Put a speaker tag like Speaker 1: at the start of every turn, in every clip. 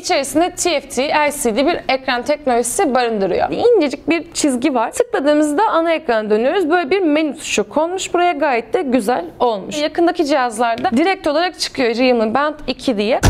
Speaker 1: içerisinde TFT LCD bir ekran teknolojisi barındırıyor. İncecik bir çizgi var. Tıkladığımızda ana ekrana dönüyoruz. Böyle bir menü tuşu konmuş. Buraya gayet de güzel olmuş. Yakındaki cihazlarda direkt olarak çıkıyor Realme Band 2 diye.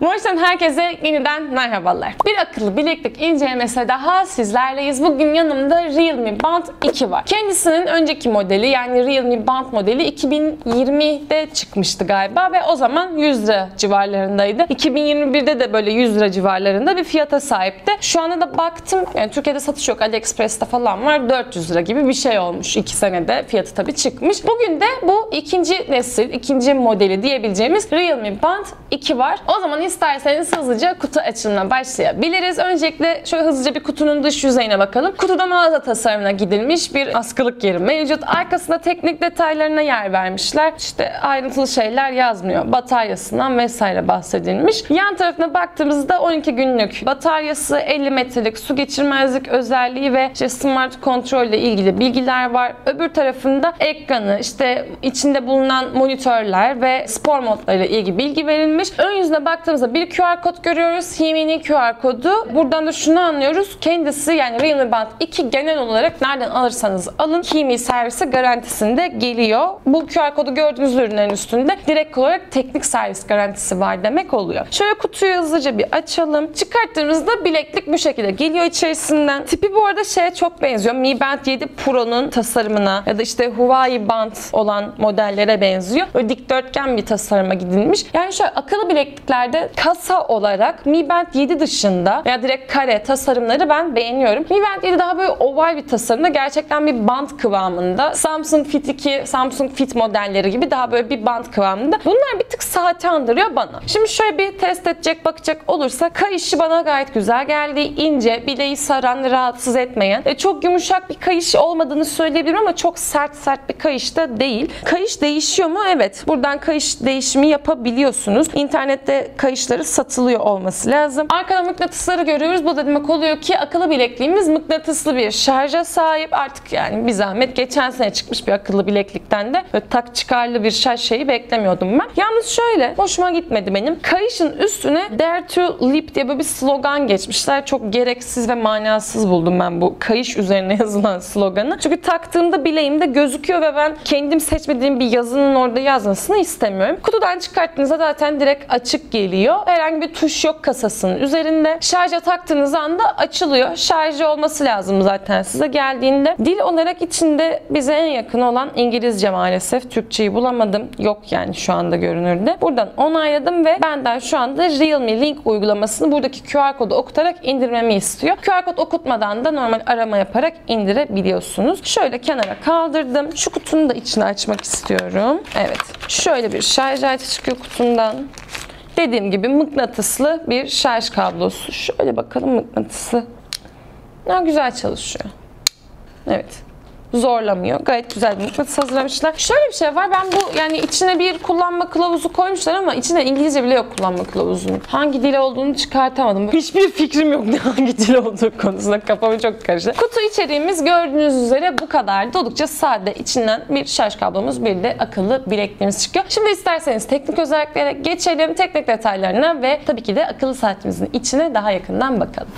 Speaker 1: Morris'ten herkese yeniden merhabalar. Bir akıllı bileklik incelemesi daha sizlerleyiz. Bugün yanımda Realme Band 2 var. Kendisinin önceki modeli yani Realme Band modeli 2020'de çıkmıştı galiba ve o zaman 100 lira civarlarındaydı. 2021'de de böyle 100 lira civarlarında bir fiyata sahipti. Şu anda da baktım yani Türkiye'de satış yok. AliExpress'te falan var. 400 lira gibi bir şey olmuş. 2 senede fiyatı tabii çıkmış. Bugün de bu ikinci nesil, ikinci modeli diyebileceğimiz Realme Band 2 var. O zaman isterseniz hızlıca kutu açılımına başlayabiliriz. Öncelikle şöyle hızlıca bir kutunun dış yüzeyine bakalım. Kutuda mağaza tasarımına gidilmiş bir askılık yeri mevcut. Arkasında teknik detaylarına yer vermişler. İşte ayrıntılı şeyler yazmıyor. Bataryasından vesaire bahsedilmiş. Yan tarafına baktığımızda 12 günlük bataryası, 50 metrelik su geçirmezlik özelliği ve işte smart kontrol ile ilgili bilgiler var. Öbür tarafında ekranı, işte içinde bulunan monitörler ve spor modlarıyla ilgili bilgi verilmiş. Ön yüzüne baktığımızda bir QR kod görüyoruz. Himini QR kodu. Buradan da şunu anlıyoruz. Kendisi yani Realme Band 2 genel olarak nereden alırsanız alın Himi servisi garantisinde geliyor. Bu QR kodu gördüğünüz ürünlerin üstünde direkt olarak teknik servis garantisi var demek oluyor. Şöyle kutuyu hızlıca bir açalım. Çıkarttığımızda bileklik bu şekilde geliyor içerisinden. Tipi bu arada şeye çok benziyor. Mi Band 7 Pro'nun tasarımına ya da işte Huawei Band olan modellere benziyor. Böyle dikdörtgen bir tasarıma gidilmiş. Yani şöyle akıllı bilekliklerde kasa olarak Mi Band 7 dışında veya direkt kare tasarımları ben beğeniyorum. Mi Band 7 daha böyle oval bir tasarımda gerçekten bir band kıvamında. Samsung Fit 2, Samsung Fit modelleri gibi daha böyle bir band kıvamında. Bunlar bir tık saati andırıyor bana. Şimdi şöyle bir test edecek bakacak olursa kayışı bana gayet güzel geldi. İnce, bileği saran, rahatsız etmeyen. E, çok yumuşak bir kayış olmadığını söyleyebilirim ama çok sert sert bir kayış da değil. Kayış değişiyor mu? Evet. Buradan kayış değişimi yapabiliyorsunuz. İnternette kayışları satılıyor olması lazım. Arkada mıknatısları görüyoruz. Bu da demek oluyor ki akıllı bilekliğimiz mıknatıslı bir şarja sahip. Artık yani bir zahmet geçen sene çıkmış bir akıllı bileklikten de böyle tak çıkarlı bir şarj şeyi beklemiyordum ben. Yalnız şöyle hoşuma gitmedi benim. Kayışın üstüne Dare to Leap diye böyle bir slogan geçmişler. Çok gereksiz ve manasız buldum ben bu kayış üzerine yazılan sloganı. Çünkü taktığımda bileğimde gözüküyor ve ben kendim seçmediğim bir yazının orada yazmasını istemiyorum. Kutudan çıkarttığınızda zaten direkt açık geliyor. Herhangi bir tuş yok kasasının üzerinde. Şarja taktığınız anda açılıyor. Şarjı olması lazım zaten size geldiğinde. Dil olarak içinde bize en yakın olan İngilizce maalesef. Türkçeyi bulamadım. Yok yani şu anda görünürde. Buradan onayladım ve benden şu anda Realme Link uygulamasını buradaki QR kodu okutarak indirmemi istiyor. QR kod okutmadan da normal arama yaparak indirebiliyorsunuz. Şöyle kenara kaldırdım. Şu kutunun da içini açmak istiyorum. Evet. Şöyle bir şarj aleti çıkıyor kutundan. Dediğim gibi mıknatıslı bir şarj kablosu. Şöyle bakalım mıknatısı. Ne güzel çalışıyor. Evet zorlamıyor. Gayet güzel bir mıknatıs hazırlamışlar. Şöyle bir şey var. Ben bu yani içine bir kullanma kılavuzu koymuşlar ama içinde İngilizce bile yok kullanma kılavuzunun. Hangi dil olduğunu çıkartamadım. Hiçbir fikrim yok ne hangi dil olduğu konusunda. Kafamı çok karıştı. Kutu içeriğimiz gördüğünüz üzere bu kadar. Oldukça sade. İçinden bir şarj kablomuz bir de akıllı bilekliğimiz çıkıyor. Şimdi isterseniz teknik özelliklere geçelim. Teknik detaylarına ve tabii ki de akıllı saatimizin içine daha yakından bakalım.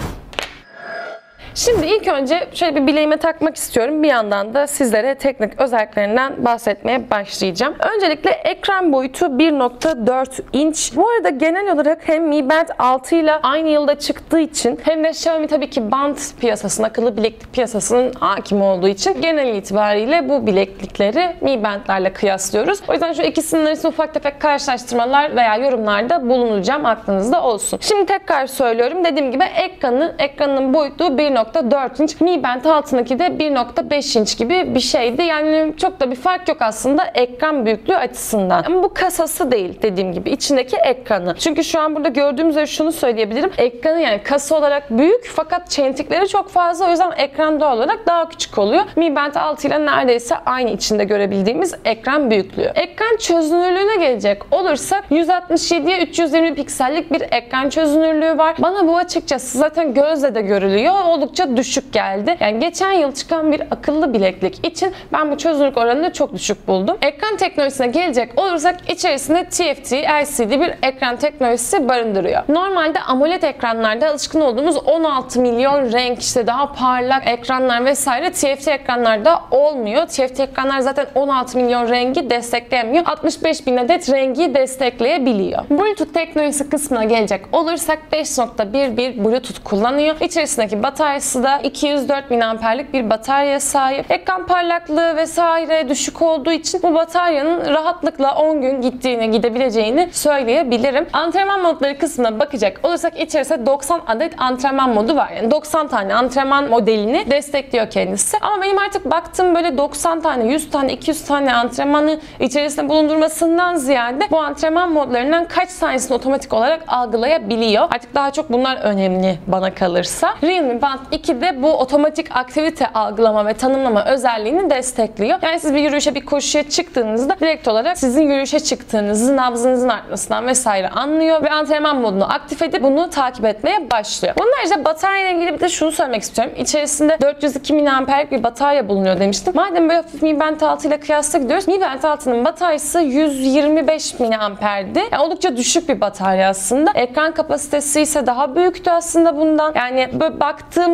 Speaker 1: Şimdi ilk önce şöyle bir bileğime takmak istiyorum. Bir yandan da sizlere teknik özelliklerinden bahsetmeye başlayacağım. Öncelikle ekran boyutu 1.4 inç. Bu arada genel olarak hem Mi Band 6 ile aynı yılda çıktığı için hem de Xiaomi tabii ki band piyasasının, akıllı bileklik piyasasının hakim olduğu için genel itibariyle bu bileklikleri Mi Band'lerle kıyaslıyoruz. O yüzden şu ikisinin arasında ufak tefek karşılaştırmalar veya yorumlarda bulunacağım aklınızda olsun. Şimdi tekrar söylüyorum. Dediğim gibi ekranın ekranın boyutu 1.4 1.4 inç. Mi Band altındaki de 1.5 inç gibi bir şeydi. Yani çok da bir fark yok aslında ekran büyüklüğü açısından. Ama bu kasası değil dediğim gibi. içindeki ekranı. Çünkü şu an burada gördüğümüz üzere şunu söyleyebilirim. Ekranı yani kasa olarak büyük fakat çentikleri çok fazla. O yüzden ekran doğal olarak daha küçük oluyor. Mi Band 6 ile neredeyse aynı içinde görebildiğimiz ekran büyüklüğü. Ekran çözünürlüğüne gelecek olursak 167'ye 320 piksellik bir ekran çözünürlüğü var. Bana bu açıkçası zaten gözle de görülüyor. Oldukça oldukça düşük geldi. Yani geçen yıl çıkan bir akıllı bileklik için ben bu çözünürlük oranını çok düşük buldum. Ekran teknolojisine gelecek olursak içerisinde TFT LCD bir ekran teknolojisi barındırıyor. Normalde AMOLED ekranlarda alışkın olduğumuz 16 milyon renk işte daha parlak ekranlar vesaire TFT ekranlarda olmuyor. TFT ekranlar zaten 16 milyon rengi destekleyemiyor. 65 bin adet rengi destekleyebiliyor. Bluetooth teknolojisi kısmına gelecek olursak 5.1 bir Bluetooth kullanıyor. İçerisindeki bataryası da 204 mAh'lik bir bataryaya sahip. Ekran parlaklığı vesaire düşük olduğu için bu bataryanın rahatlıkla 10 gün gittiğini, gidebileceğini söyleyebilirim. Antrenman modları kısmına bakacak olursak içerisinde 90 adet antrenman modu var. Yani 90 tane antrenman modelini destekliyor kendisi. Ama benim artık baktığım böyle 90 tane, 100 tane, 200 tane antrenmanı içerisinde bulundurmasından ziyade bu antrenman modlarından kaç tanesini otomatik olarak algılayabiliyor. Artık daha çok bunlar önemli bana kalırsa. Realme Band 2'de bu otomatik aktivite algılama ve tanımlama özelliğini destekliyor. Yani siz bir yürüyüşe bir koşuya çıktığınızda direkt olarak sizin yürüyüşe çıktığınızı, nabzınızın artmasından vesaire anlıyor ve antrenman modunu aktif edip bunu takip etmeye başlıyor. Bunun haricinde batarya ile ilgili bir de şunu söylemek istiyorum. İçerisinde 402 mAh'lik bir batarya bulunuyor demiştim. Madem böyle hafif Mi Band 6 ile kıyasla gidiyoruz. Mi Band 6'nın bataryası 125 mAh'di. Yani oldukça düşük bir batarya aslında. Ekran kapasitesi ise daha büyüktü aslında bundan. Yani böyle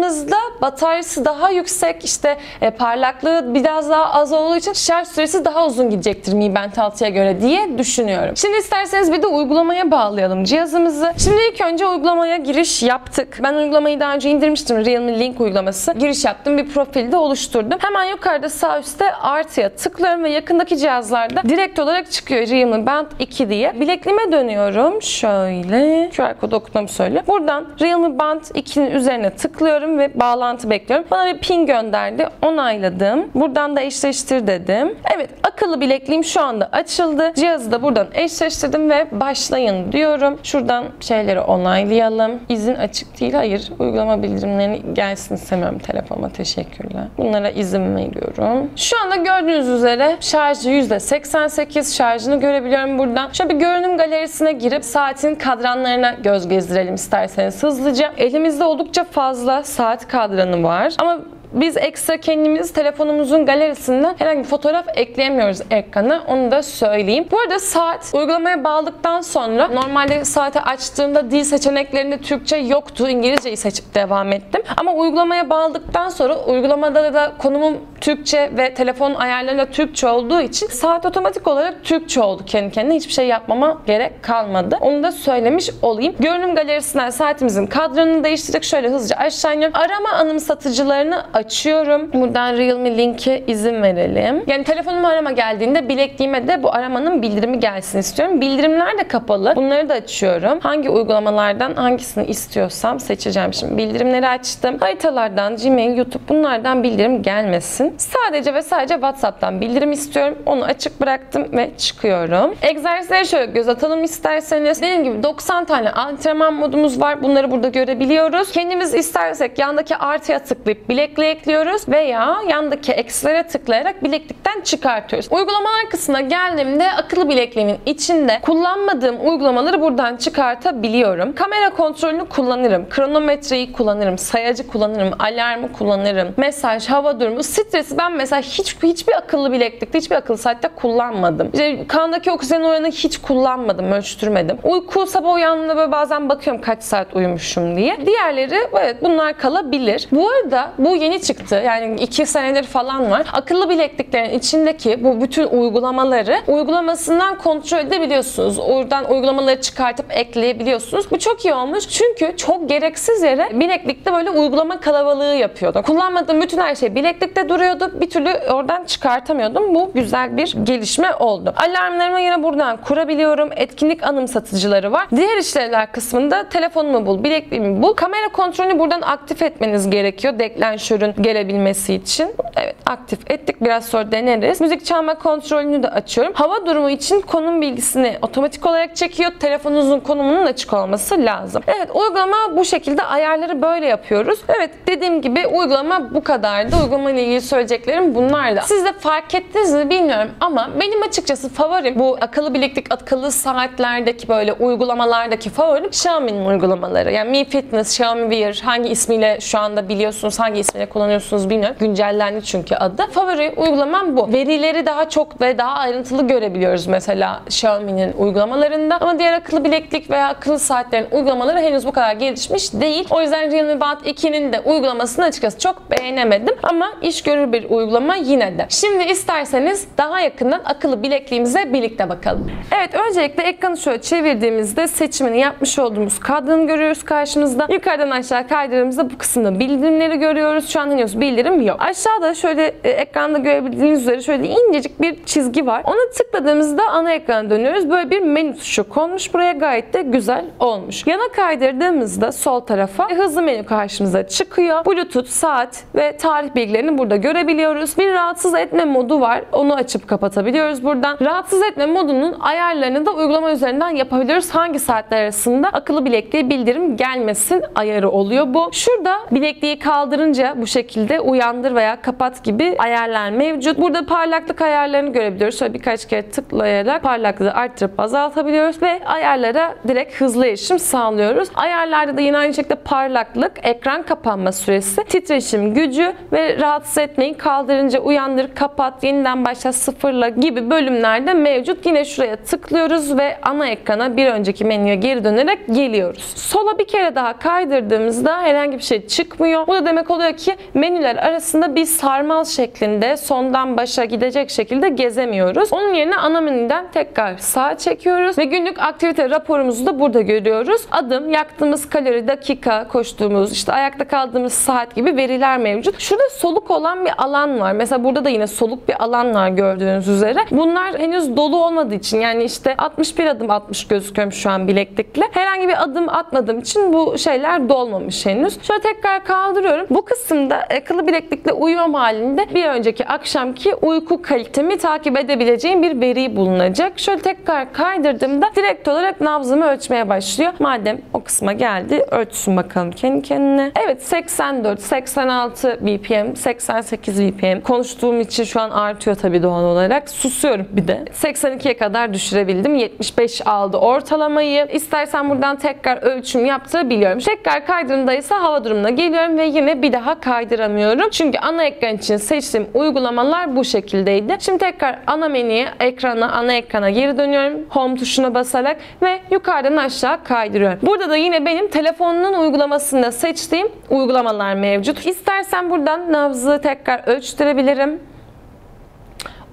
Speaker 1: baktığımızda bataryası daha yüksek işte e, parlaklığı biraz daha az olduğu için şarj süresi daha uzun gidecektir Mi Band 6'ya göre diye düşünüyorum. Şimdi isterseniz bir de uygulamaya bağlayalım cihazımızı. Şimdi ilk önce uygulamaya giriş yaptık. Ben uygulamayı daha önce indirmiştim. Realme Link uygulaması. Giriş yaptım. Bir profilde oluşturdum. Hemen yukarıda sağ üstte artıya tıklıyorum ve yakındaki cihazlarda direkt olarak çıkıyor Realme Band 2 diye. Bilekliğime dönüyorum. Şöyle. QR kodu okutmamı söyle. Buradan Realme Band 2'nin üzerine tıklıyorum ve bağlantı bekliyorum. Bana bir ping gönderdi. Onayladım. Buradan da eşleştir dedim. Evet akıllı bilekliğim şu anda açıldı. Cihazı da buradan eşleştirdim ve başlayın diyorum. Şuradan şeyleri onaylayalım. İzin açık değil. Hayır. Uygulama bildirimlerini gelsin istemiyorum telefonuma. Teşekkürler. Bunlara izin veriyorum. Şu anda gördüğünüz üzere şarjı %88 şarjını görebiliyorum buradan. Şöyle bir görünüm galerisine girip saatin kadranlarına göz gezdirelim isterseniz hızlıca. Elimizde oldukça fazla saat kadranı var. Ama biz ekstra kendimiz telefonumuzun galerisinden herhangi bir fotoğraf ekleyemiyoruz ekrana. Onu da söyleyeyim. Bu arada saat uygulamaya bağladıktan sonra normalde saati açtığımda dil seçeneklerinde Türkçe yoktu. İngilizceyi seçip devam ettim. Ama uygulamaya bağladıktan sonra uygulamada da konumum Türkçe ve telefon ayarlarıyla Türkçe olduğu için saat otomatik olarak Türkçe oldu kendi kendine. Hiçbir şey yapmama gerek kalmadı. Onu da söylemiş olayım. Görünüm galerisinden saatimizin kadranını değiştirdik. Şöyle hızlıca aşağı iniyorum. Arama anımsatıcılarını açıyorum. Buradan Realme Link'e izin verelim. Yani telefonuma arama geldiğinde bilekliğime de bu aramanın bildirimi gelsin istiyorum. Bildirimler de kapalı. Bunları da açıyorum. Hangi uygulamalardan hangisini istiyorsam seçeceğim. Şimdi bildirimleri açtım. Haritalardan, Gmail, YouTube bunlardan bildirim gelmesin. Sadece ve sadece WhatsApp'tan bildirim istiyorum. Onu açık bıraktım ve çıkıyorum. Egzersizlere şöyle göz atalım isterseniz. Dediğim gibi 90 tane antrenman modumuz var. Bunları burada görebiliyoruz. Kendimiz istersek yandaki artıya tıklayıp bilekliğe ekliyoruz veya yandaki eksilere tıklayarak bileklikten çıkartıyoruz. Uygulamalar kısmına geldiğimde akıllı bilekliğimin içinde kullanmadığım uygulamaları buradan çıkartabiliyorum. Kamera kontrolünü kullanırım. Kronometreyi kullanırım. Sayacı kullanırım. Alarmı kullanırım. Mesaj, hava durumu. Stresi ben mesela hiç hiçbir akıllı bileklikte, hiçbir akıllı saatte kullanmadım. İşte kandaki oksijen oranını hiç kullanmadım, ölçtürmedim. Uyku sabah uyandığımda böyle bazen bakıyorum kaç saat uyumuşum diye. Diğerleri evet bunlar kalabilir. Bu arada bu yeni çıktı. Yani iki senedir falan var. Akıllı bilekliklerin içindeki bu bütün uygulamaları uygulamasından kontrol edebiliyorsunuz. Oradan uygulamaları çıkartıp ekleyebiliyorsunuz. Bu çok iyi olmuş. Çünkü çok gereksiz yere bileklikte böyle uygulama kalabalığı yapıyordu. Kullanmadığım bütün her şey bileklikte duruyordu. Bir türlü oradan çıkartamıyordum. Bu güzel bir gelişme oldu. Alarmlarımı yine buradan kurabiliyorum. Etkinlik anımsatıcıları var. Diğer işlevler kısmında telefonumu bul, bilekliğimi bul. Kamera kontrolünü buradan aktif etmeniz gerekiyor. Deklanşörün kontrolünün gelebilmesi için. Evet aktif ettik. Biraz sonra deneriz. Müzik çalma kontrolünü de açıyorum. Hava durumu için konum bilgisini otomatik olarak çekiyor. Telefonunuzun konumunun açık olması lazım. Evet uygulama bu şekilde ayarları böyle yapıyoruz. Evet dediğim gibi uygulama bu kadardı. Uygulama ile ilgili söyleyeceklerim bunlar da. Siz de fark ettiniz mi bilmiyorum ama benim açıkçası favorim bu akıllı bileklik, akıllı saatlerdeki böyle uygulamalardaki favorim Xiaomi'nin uygulamaları. Yani Mi Fitness, Xiaomi Wear hangi ismiyle şu anda biliyorsunuz, hangi ismiyle kullanıyorsunuz bilmiyorum. Güncellendi çünkü adı. Favori uygulamam bu. Verileri daha çok ve daha ayrıntılı görebiliyoruz mesela Xiaomi'nin uygulamalarında. Ama diğer akıllı bileklik veya akıllı saatlerin uygulamaları henüz bu kadar gelişmiş değil. O yüzden Realme Band 2'nin de uygulamasını açıkçası çok beğenemedim. Ama iş görür bir uygulama yine de. Şimdi isterseniz daha yakından akıllı bilekliğimize birlikte bakalım. Evet öncelikle ekranı şöyle çevirdiğimizde seçimini yapmış olduğumuz kadranı görüyoruz karşımızda. Yukarıdan aşağı kaydırdığımızda bu kısımda bildirimleri görüyoruz. Şu an henüz bildirim yok. Aşağıda şöyle e, ekranda görebildiğiniz üzere şöyle incecik bir çizgi var. Ona tıkladığımızda ana ekrana dönüyoruz. Böyle bir menü tuşu konmuş. Buraya gayet de güzel olmuş. Yana kaydırdığımızda sol tarafa hızlı menü karşımıza çıkıyor. Bluetooth, saat ve tarih bilgilerini burada görebiliyoruz. Bir rahatsız etme modu var. Onu açıp kapatabiliyoruz buradan. Rahatsız etme modunun ayarlarını da uygulama üzerinden yapabiliyoruz. Hangi saatler arasında akıllı bilekliğe bildirim gelmesin ayarı oluyor bu. Şurada bilekliği kaldırınca bu şekilde uyandır veya kapat gibi ayarlar mevcut. Burada parlaklık ayarlarını görebiliyoruz. Şöyle birkaç kere tıklayarak parlaklığı arttırıp azaltabiliyoruz ve ayarlara direkt hızlı erişim sağlıyoruz. Ayarlarda da yine aynı şekilde parlaklık, ekran kapanma süresi, titreşim gücü ve rahatsız etmeyin kaldırınca uyandır, kapat, yeniden başla, sıfırla gibi bölümlerde mevcut. Yine şuraya tıklıyoruz ve ana ekrana bir önceki menüye geri dönerek geliyoruz. Sola bir kere daha kaydırdığımızda herhangi bir şey çıkmıyor. Bu da demek oluyor ki menüler arasında bir sarmal şeklinde sondan başa gidecek şekilde gezemiyoruz. Onun yerine ana menüden tekrar sağa çekiyoruz ve günlük aktivite raporumuzu da burada görüyoruz. Adım, yaktığımız kalori, dakika, koştuğumuz, işte ayakta kaldığımız saat gibi veriler mevcut. Şurada soluk olan bir alan var. Mesela burada da yine soluk bir alan var gördüğünüz üzere. Bunlar henüz dolu olmadığı için yani işte 61 adım atmış gözüküyorum şu an bileklikle. Herhangi bir adım atmadığım için bu şeyler dolmamış henüz. Şöyle tekrar kaldırıyorum. Bu kısımda akıllı bileklikle uyum halinde bir önceki akşamki uyku kalitemi takip edebileceğim bir veri bulunacak. Şöyle tekrar kaydırdığımda direkt olarak nabzımı ölçmeye başlıyor. Madem o kısma geldi ölçsün bakalım kendi kendine. Evet 84, 86 BPM, 88 BPM. Konuştuğum için şu an artıyor tabii doğal olarak. Susuyorum bir de. 82'ye kadar düşürebildim. 75 aldı ortalamayı. İstersen buradan tekrar ölçüm yaptırabiliyorum. Tekrar kaydırımda ise hava durumuna geliyorum ve yine bir daha kaydıramıyorum. Çünkü ana ekran için seçtiğim uygulamalar bu şekildeydi. Şimdi tekrar ana menüye, ekrana, ana ekrana geri dönüyorum. Home tuşuna basarak ve yukarıdan aşağı kaydırıyorum. Burada da yine benim telefonunun uygulamasında seçtiğim uygulamalar mevcut. İstersen buradan nabzı tekrar ölçtürebilirim.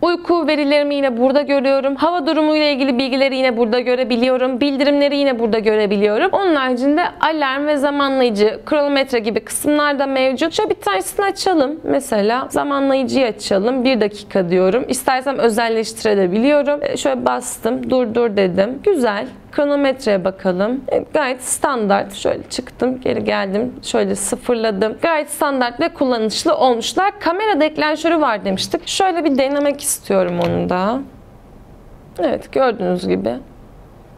Speaker 1: Uyku verilerimi yine burada görüyorum. Hava durumu ile ilgili bilgileri yine burada görebiliyorum. Bildirimleri yine burada görebiliyorum. Onun haricinde alarm ve zamanlayıcı, kronometre gibi kısımlar da mevcut. Şöyle bir tanesini açalım. Mesela zamanlayıcıyı açalım. Bir dakika diyorum. İstersem özelleştirebiliyorum. E, şöyle bastım. Dur dur dedim. Güzel. Kronometreye bakalım. E, gayet standart. Şöyle çıktım, geri geldim. Şöyle sıfırladım. Gayet standart ve kullanışlı olmuşlar. Kamera deklanşörü var demiştik. Şöyle bir denemek istiyorum onu da. Evet gördüğünüz gibi.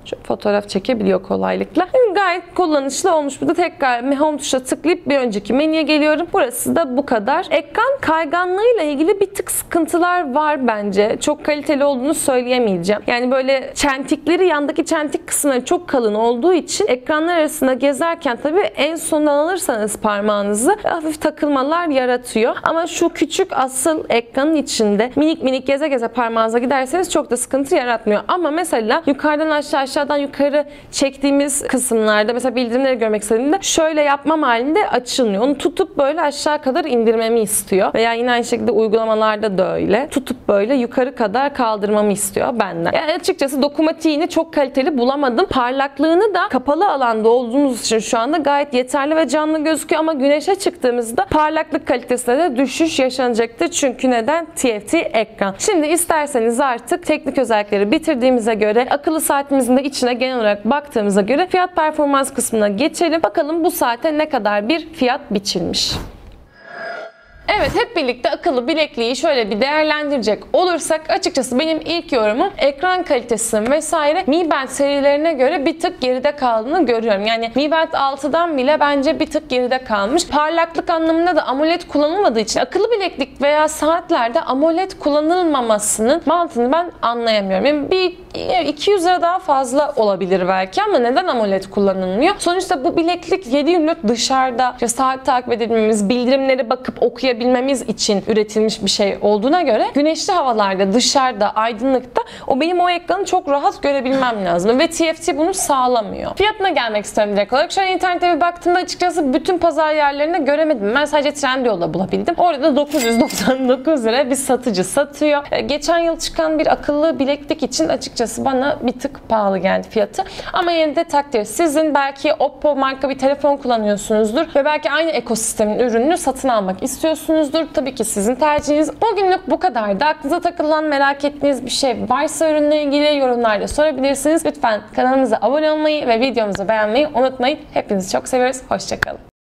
Speaker 1: Şöyle fotoğraf çekebiliyor kolaylıkla. Yani gayet kullanışlı olmuş. Burada tekrar home tuşa tıklayıp bir önceki menüye geliyorum. Burası da bu kadar. Ekran kayganlığıyla ilgili bir tık sıkıntılar var bence. Çok kaliteli olduğunu söyleyemeyeceğim. Yani böyle çentikleri yandaki çentik kısımları çok kalın olduğu için ekranlar arasında gezerken tabii en sondan alırsanız parmağınızı hafif takılmalar yaratıyor. Ama şu küçük asıl ekranın içinde minik minik geze geze parmağınıza giderseniz çok da sıkıntı yaratmıyor. Ama mesela yukarıdan aşağı aşağıdan yukarı çektiğimiz kısımlarda mesela bildirimleri görmek istediğimde şöyle yapmam halinde açılmıyor. Onu tutup böyle aşağı kadar indirmemi istiyor. Veya yine aynı şekilde uygulamalarda da öyle. Tutup böyle yukarı kadar kaldırmamı istiyor benden. Yani açıkçası dokumatiğini çok kaliteli bulamadım. Parlaklığını da kapalı alanda olduğumuz için şu anda gayet yeterli ve canlı gözüküyor ama güneşe çıktığımızda parlaklık kalitesinde de düşüş yaşanacaktır. Çünkü neden? TFT ekran. Şimdi isterseniz artık teknik özellikleri bitirdiğimize göre akıllı saatimizin de içine genel olarak baktığımıza göre fiyat performans kısmına geçelim. Bakalım bu saate ne kadar bir fiyat biçilmiş. Evet hep birlikte akıllı bilekliği şöyle bir değerlendirecek olursak açıkçası benim ilk yorumum ekran kalitesi vesaire Mi Band serilerine göre bir tık geride kaldığını görüyorum. Yani Mi Band 6'dan bile bence bir tık geride kalmış. Parlaklık anlamında da AMOLED kullanılmadığı için akıllı bileklik veya saatlerde AMOLED kullanılmamasının mantığını ben anlayamıyorum. Yani bir 200 lira daha fazla olabilir belki ama neden AMOLED kullanılmıyor? Sonuçta bu bileklik 7/24 dışarıda işte saat takip edebilmemiz, bildirimlere bakıp okuyabilmemiz için üretilmiş bir şey olduğuna göre güneşli havalarda, dışarıda, aydınlıkta o benim o ekranı çok rahat görebilmem lazım ve TFT bunu sağlamıyor. Fiyatına gelmek istiyorum direkt olarak. Şöyle internete bir baktığımda açıkçası bütün pazar yerlerinde göremedim. Ben sadece Trendyol'da bulabildim. Orada da 999 lira bir satıcı satıyor. E, Geçen yıl çıkan bir akıllı bileklik için açıkçası bana bir tık pahalı geldi fiyatı. Ama yine de takdir. Sizin belki Oppo marka bir telefon kullanıyorsunuzdur ve belki aynı ekosistemin ürününü satın almak istiyorsunuzdur. Tabii ki sizin tercihiniz. Bugünlük bu kadardı. Aklınıza takılan merak ettiğiniz bir şey varsa ürünle ilgili yorumlarda sorabilirsiniz. Lütfen kanalımıza abone olmayı ve videomuzu beğenmeyi unutmayın. Hepinizi çok seviyoruz. Hoşçakalın.